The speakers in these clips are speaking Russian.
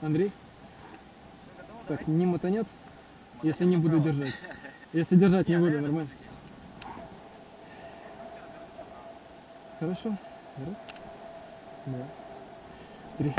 Андрей? Так, не мотанет, если не буду держать. Если держать не буду, нормально. Хорошо. Раз. Два. Три.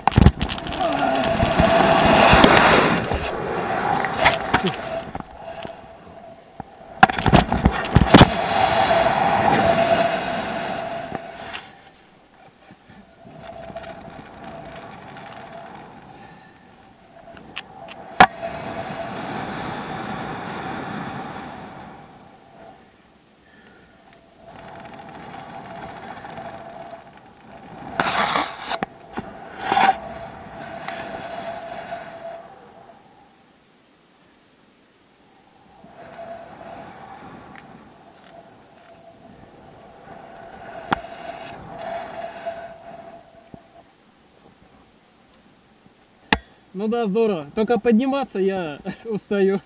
Ну да, здорово. Только подниматься я устаю.